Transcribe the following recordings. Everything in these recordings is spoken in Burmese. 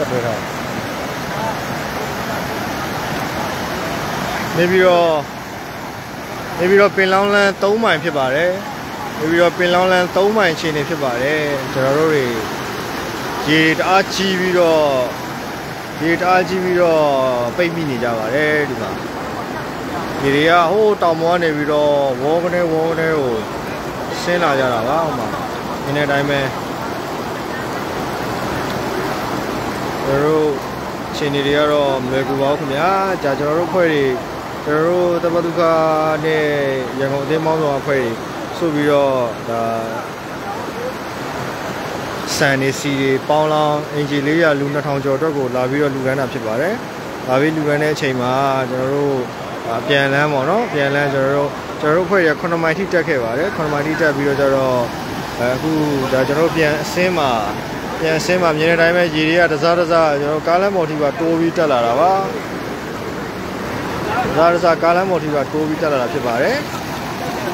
တက်တွဲထားနေပြီးတော့နေပြီးတော့ပင်လောင်းလန်း3မိုင်ဖြစ်ပါတယ်နေပြီးတော့ပင်လောင်းလန်း3မိုင်ခြေနေဖြစ်ပါတယ်ကျွန်တော်တို့တွေရေတအားကြီးပြီးတော့ရေတအားကြီးပြီးတော့ပိတ်မိနေကြပါတယ်ဒီမှာဒီတွေကဟိုးတောင်ပေါ်ကနေပြီးတော့ဝေါကနေဝေါကနေကိုဆင်းလာကြတာပါဟိုမှာဒီနေ့တိုင်းပဲ ကျွန်တော်တို့ရှင်နေတွေကတော့မလွယ်ကူပါဘူးခင်ဗျာကြာကျွန်တော်တို့ဖွဲ့တွေကျွန်တော်တို့တပတ်တုခနဲ့ရန်ကုန်အသင်းမောင်းဆောင်အဖွဲ့တွေဆိုပြီးတော့ဒါစံနေစီတွေပေါင်းလောင်းအင်ဂျီ400လူ2000ကျော်အတွက်ကိုလာပြီးတော့လူကန်းတာဖြစ်ပါတယ်။လာပြီးလူကန်းတဲ့အချိန်မှာကျွန်တော်တို့ပြန်လန်းပေါ့နော်ပြန်လန်းကျွန်တော်တို့ကျွန်တော်တို့ဖွဲ့ရ9မိုင်ထိတက်ခဲ့ပါတယ်9မိုင်ထိတက်ပြီးတော့ကျတော့အခုဒါကျွန်တော်တို့ပြန်အစင်းမှာ ပြန်အစင်းမှာမြင်တဲ့အတိုင်းပဲရေတွေကတစားတစားကျွန်တော်ကားလမ်းပေါ်ထိပါတိုးပြီးတက်လာတာပါတစားတစားကားလမ်းပေါ်ထိပါတိုးပြီးတက်လာတာဖြစ်ပါတယ်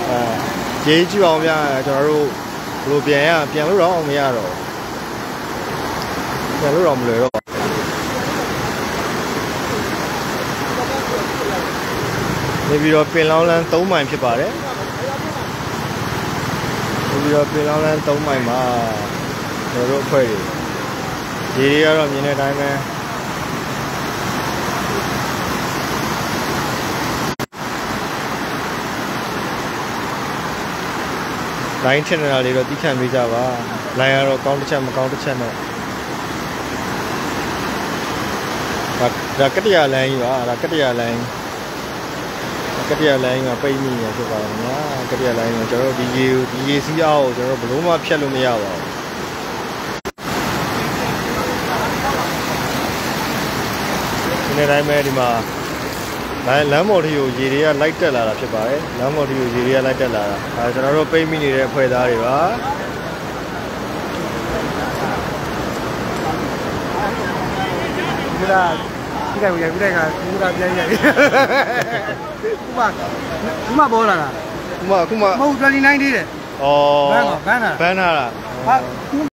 အဲရေကြည့်အောင်ဗျာကျွန်တော်တို့ဘယ်လိုပြန်ရပြန်လို့တော့မရတော့ပြန်လို့တော့မလွယ်တော့နေပြီးတော့ပင်လောင်းလန်း3မိုင်ဖြစ်ပါတယ်နေပြီးတော့ပင်လောင်းလန်း3မိုင်မှာ ကျွန်တော်တို့အဖွဲ့တွေရေတွေကတော့မြင်တဲ့အတိုင်းပဲလိုင်းထင်နေတာလေးတော့တိခတ်မိကြပါလိုင်းကတော့ကောင်းတစ်ချက်မကောင်းတစ်ချက်နဲ့ဒါဒါကတ္တရာလိုင်းကြီးပါဒါကတ္တရာလိုင်းကတ္တရာလိုင်းကပိတ်မိနေဖြစ်ပါတယ်ခင်ဗျာကတ္တရာလိုင်းကကျွန်တော်တို့ဒီရေဒီရေစီးအောင်ကျွန်တော်တို့ဘလို့မှဖြတ်လို့မရပါဘူး နေ့တိုင်းပဲဒီမှာလမ်းလမ်းမော်ထီကိုရေတွေကလိုက်တက်လာတာဖြစ်ပါတယ်လမ်းမော်ထီကိုရေတွေကလိုက်တက်လာတာအဲကျွန်တော်တို့ပိတ်မိနေတဲ့အဖွဲ့သားတွေပါဒီလားဒီကရိုက်ဒီကဒီကပြန်ရိုက်ခုမှခုမှပေါ်လာတာခုမှခုမှမဟုတ်29သေးတယ်ဩဘန်းကဘန်းတာဘန်းထားတာဟာ